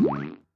Bye.